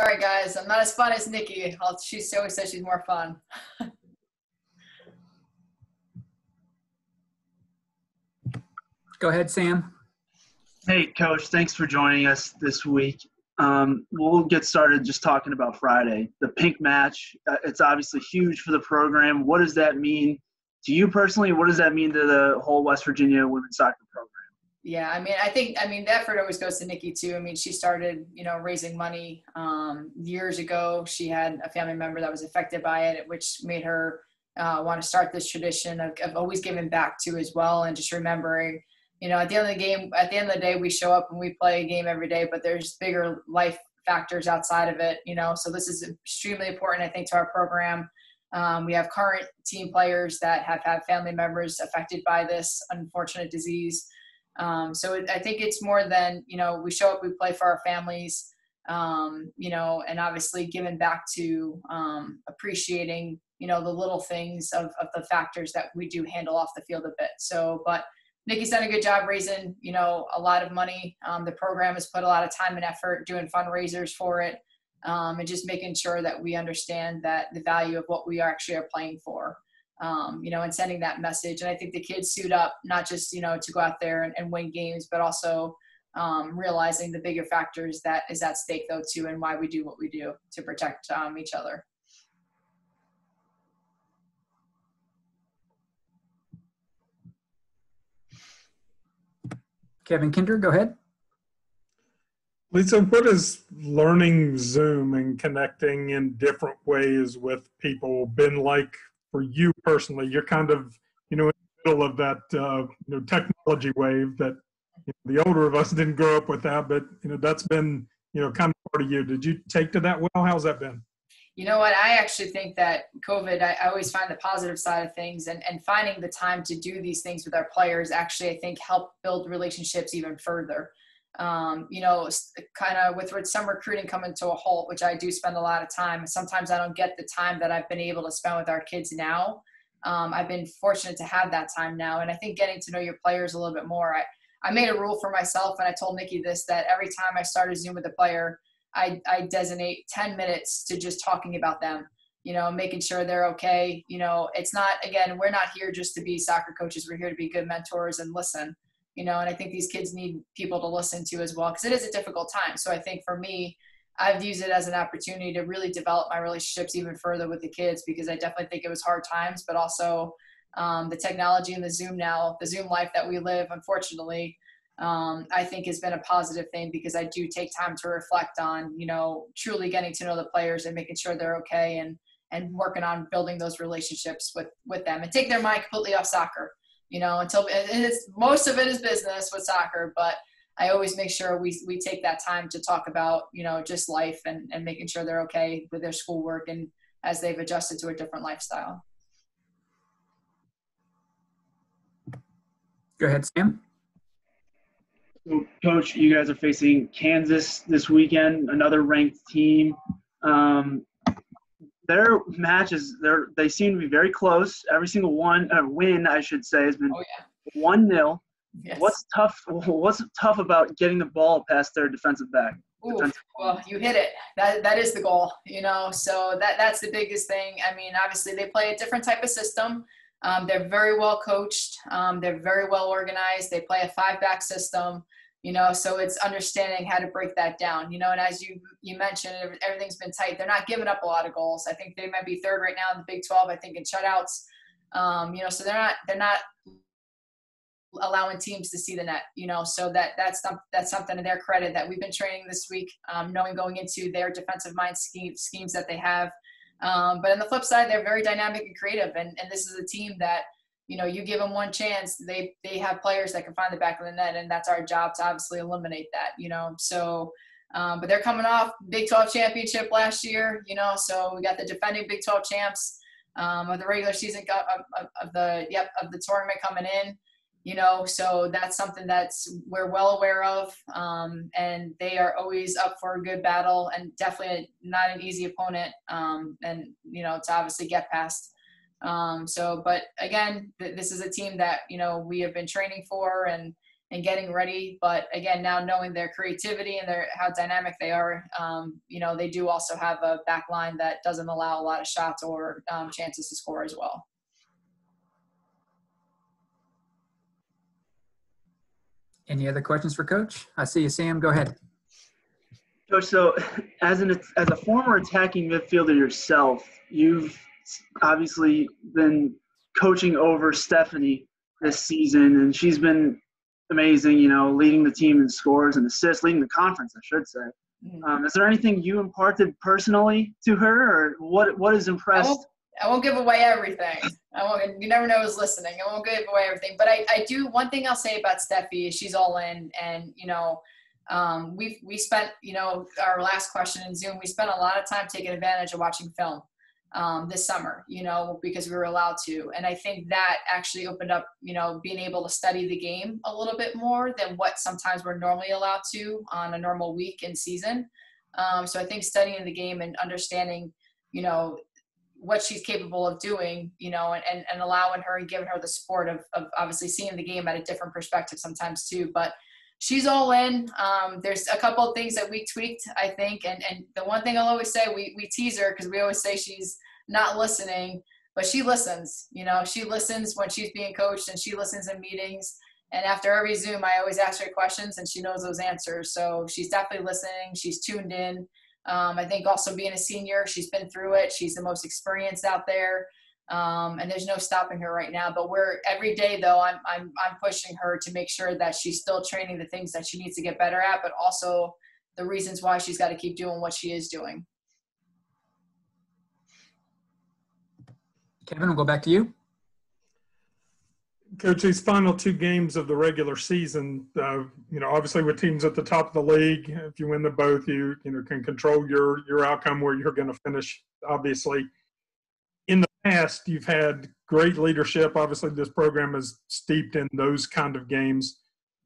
Sorry, guys. I'm not as fun as Nikki. She always says she's more fun. Go ahead, Sam. Hey, Coach. Thanks for joining us this week. Um, we'll get started just talking about Friday. The pink match, uh, it's obviously huge for the program. What does that mean to you personally? What does that mean to the whole West Virginia women's soccer program? Yeah, I mean, I think, I mean, the effort always goes to Nikki too. I mean, she started, you know, raising money um, years ago. She had a family member that was affected by it, which made her uh, want to start this tradition of, of always giving back to as well and just remembering you know, at the end of the game, at the end of the day, we show up and we play a game every day, but there's bigger life factors outside of it, you know. So this is extremely important, I think, to our program. Um, we have current team players that have had family members affected by this unfortunate disease. Um, so it, I think it's more than, you know, we show up, we play for our families, um, you know, and obviously giving back to um, appreciating, you know, the little things of, of the factors that we do handle off the field a bit. So, but Nikki's done a good job raising, you know, a lot of money. Um, the program has put a lot of time and effort doing fundraisers for it, um, and just making sure that we understand that the value of what we actually are playing for. Um, you know, and sending that message. And I think the kids suit up not just you know to go out there and, and win games, but also um, realizing the bigger factors that is at stake though too, and why we do what we do to protect um, each other. Kevin Kinder, go ahead. Lisa, what has learning Zoom and connecting in different ways with people been like for you personally? You're kind of, you know, in the middle of that, uh, you know, technology wave that you know, the older of us didn't grow up with that, but you know, that's been, you know, kind of part of you. Did you take to that well? How's that been? You know what? I actually think that COVID, I, I, always find the positive side of things and, and finding the time to do these things with our players actually, I think, help build relationships even further. Um, you know, kind of with, some recruiting coming to a halt, which I do spend a lot of time. Sometimes I don't get the time that I've been able to spend with our kids now. Um, I've been fortunate to have that time now. And I think getting to know your players a little bit more. I, I made a rule for myself, and I told Nikki this that every time I start a Zoom with a player, I, I designate 10 minutes to just talking about them, you know, making sure they're okay. You know, it's not, again, we're not here just to be soccer coaches. We're here to be good mentors and listen, you know, and I think these kids need people to listen to as well because it is a difficult time. So I think for me, I've used it as an opportunity to really develop my relationships even further with the kids because I definitely think it was hard times, but also um, the technology and the Zoom now, the Zoom life that we live, unfortunately, um, I think has been a positive thing because I do take time to reflect on, you know, truly getting to know the players and making sure they're okay and and working on building those relationships with with them and take their mind completely off soccer. You know, until and it's most of it is business with soccer, but I always make sure we we take that time to talk about, you know, just life and and making sure they're okay with their schoolwork and as they've adjusted to a different lifestyle. Go ahead, Sam. So, Coach, you guys are facing Kansas this weekend, another ranked team. Um, their matches, they're, they seem to be very close. Every single one, uh, win, I should say, has been oh, yeah. one 0 yes. What's tough? What's tough about getting the ball past their defensive back? Ooh, well, you hit it. That that is the goal, you know. So that that's the biggest thing. I mean, obviously they play a different type of system. Um, they're very well coached. Um, they're very well organized. They play a five back system, you know, so it's understanding how to break that down, you know, and as you, you mentioned, everything's been tight. They're not giving up a lot of goals. I think they might be third right now in the Big 12, I think in shutouts. Um, you know, so they're not, they're not allowing teams to see the net, you know, so that that's, that's something to their credit that we've been training this week, um, knowing going into their defensive mind scheme, schemes that they have. Um, but on the flip side, they're very dynamic and creative. And, and this is a team that, you know, you give them one chance, they, they have players that can find the back of the net. And that's our job to obviously eliminate that, you know. So, um, but they're coming off Big 12 championship last year, you know, so we got the defending Big 12 champs um, of the regular season of, of, of the, yep, of the tournament coming in you know so that's something that's we're well aware of um, and they are always up for a good battle and definitely not an easy opponent um, and you know to obviously get past um, so but again th- this is a team that you know we have been training for and and getting ready. But again, now knowing their creativity and their how dynamic they are, um, you know, they do also have a back line that doesn't allow a lot of shots or um, chances to score as well. Any other questions for Coach? I see you, Sam. Go ahead. Coach, so as an as a former attacking midfielder yourself, you've obviously been coaching over Stephanie this season, and she's been amazing. You know, leading the team in scores and assists, leading the conference, I should say. Mm. Um, is there anything you imparted personally to her, or what? What has I impressed? won't, I won't give away everything. I won't. You never know who's listening. I won't give away everything. But I, I do. One thing I'll say about Steffi is she's all in, and you know, um, we we spent you know our last question in Zoom. We spent a lot of time taking advantage of watching film um, this summer. You know, because we were allowed to, and I think that actually opened up you know being able to study the game a little bit more than what sometimes we're normally allowed to on a normal week and season. Um, so I think studying the game and understanding, you know, what she's capable of doing, you know, and, and, and allowing her and giving her the support of, of obviously seeing the game at a different perspective sometimes too. But she's all in. Um, there's a couple of things that we tweaked, I think. And, and the one thing I'll always say, we, we tease her because we always say she's not listening, but she listens. You know, she listens when she's being coached and she listens in meetings. And after every Zoom, I always ask her questions and she knows those answers. So she's definitely listening. She's tuned in. Um, I think also being a senior, she's been through it. She's the most experienced out there. Um, and there's no stopping her right now. But we're every day though, I'm, I'm, I'm pushing her to make sure that she's still training the things that she needs to get better at, but also the reasons why she's got to keep doing what she is doing. Kevin, we'll go back to you. Coach, these final two games of the regular season, uh, you know, obviously with teams at the top of the league, if you win them both, you you know can control your your outcome where you're going to finish. Obviously, in the past, you've had great leadership. Obviously, this program is steeped in those kind of games.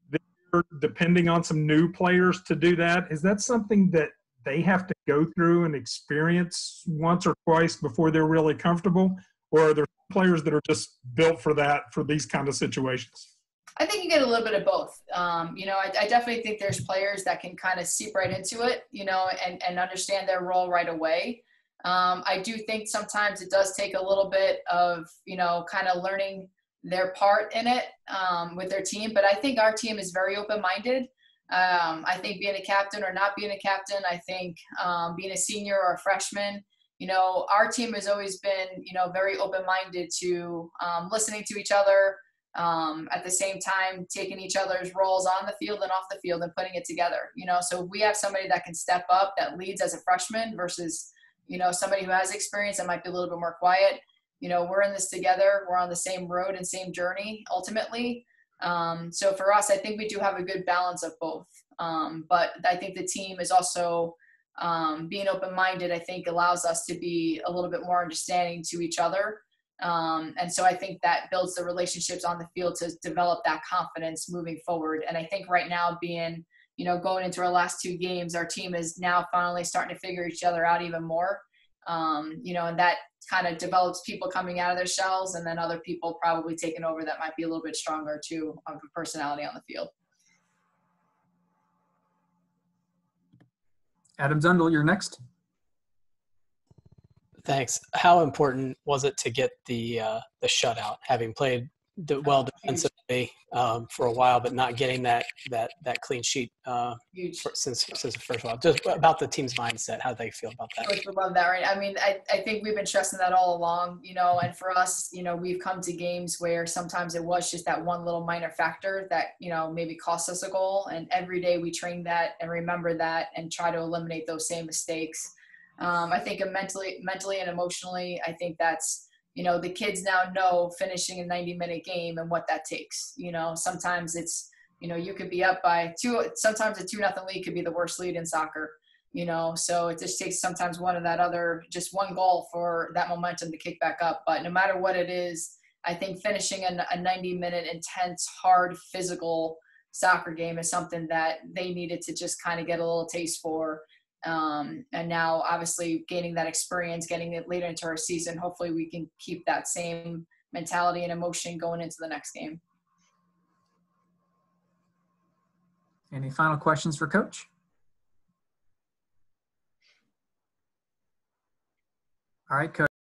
They're depending on some new players to do that. Is that something that they have to go through and experience once or twice before they're really comfortable, or are there players that are just built for that for these kind of situations? I think you get a little bit of both. Um, you know, I, I, definitely think there's players that can kind of seep right into it, you know, and, and understand their role right away. Um, I do think sometimes it does take a little bit of, you know, kind of learning their part in it um, with their team. But I think our team is very open minded. Um, I think being a captain or not being a captain, I think um, being a senior or a freshman, you know, our team has always been, you know, very open-minded to um, listening to each other. Um, at the same time, taking each other's roles on the field and off the field and putting it together. You know, so we have somebody that can step up that leads as a freshman versus, you know, somebody who has experience that might be a little bit more quiet. You know, we're in this together. We're on the same road and same journey ultimately. Um, so for us, I think we do have a good balance of both. Um, but I think the team is also um, being open-minded i think allows us to be a little bit more understanding to each other um, and so i think that builds the relationships on the field to develop that confidence moving forward and i think right now being you know going into our last two games our team is now finally starting to figure each other out even more um, you know and that kind of develops people coming out of their shells and then other people probably taking over that might be a little bit stronger too of a personality on the field Adam Zundel, you're next. Thanks. How important was it to get the uh, the shutout, having played de- well defensively um, for a while, but not getting that that that clean sheet uh, for, since since the first while? Just about the team's mindset, how they feel about that. Coach love that, right? I mean, I, I think we've been stressing that all along, you know, and for us, you know, we've come to games where sometimes it was just that one little minor factor that, you know, maybe cost us a goal. And every day we train that and remember that and try to eliminate those same mistakes. Um, I think mentally, mentally and emotionally, I think that's, you know, the kids now know finishing a 90 minute game and what that takes. You know, sometimes it's, you know, you could be up by two, sometimes a two nothing lead could be the worst lead in soccer you know? So it just takes sometimes one of that other just one goal for that momentum to kick back up. But no matter what it is i think finishing a, a 90 minute intense hard physical soccer game is something that they needed to just kind of get a little taste for um, and now obviously gaining that experience getting it later into our season hopefully we can keep that same mentality and emotion going into the next game Any final questions for Coach? All right, Coach.